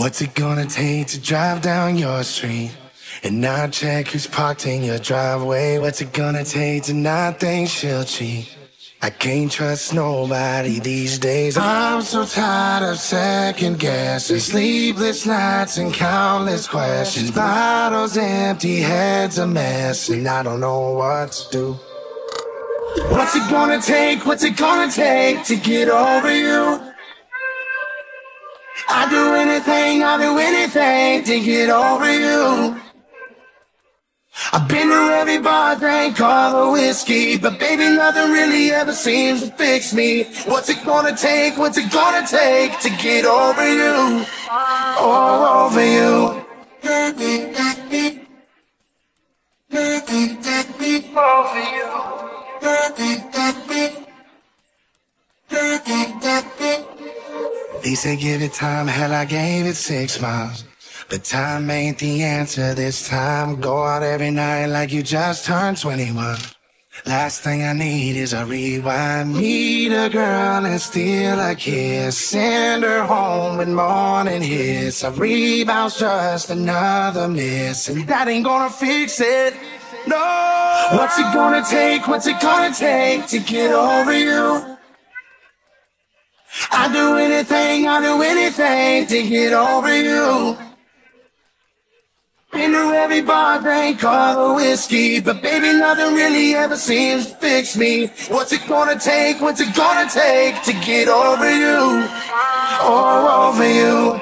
What's it gonna take to drive down your street? And not check who's parked in your driveway. What's it gonna take to not think she'll cheat? I can't trust nobody these days. I'm so tired of second guessing, sleepless nights and countless questions. Bottles empty, heads a mess, and I don't know what to do. What's it gonna take? What's it gonna take to get over you? I'd do anything, I'd do anything to get over you. I've been to every bar, drank all the whiskey, but baby, nothing really ever seems to fix me. What's it gonna take? What's it gonna take to get over you? All They say give it time, hell I gave it six months. But time ain't the answer this time. Go out every night like you just turned 21. Last thing I need is a rewind. Meet a girl and steal a kiss. Send her home with morning hiss. A rebound's just another miss. And that ain't gonna fix it. No! What's it gonna take? What's it gonna take to get over you? I'd do anything, I'll do anything to get over you. Been to every bar, drank all the whiskey, but baby, nothing really ever seems to fix me. What's it gonna take? What's it gonna take to get over you? Or over you?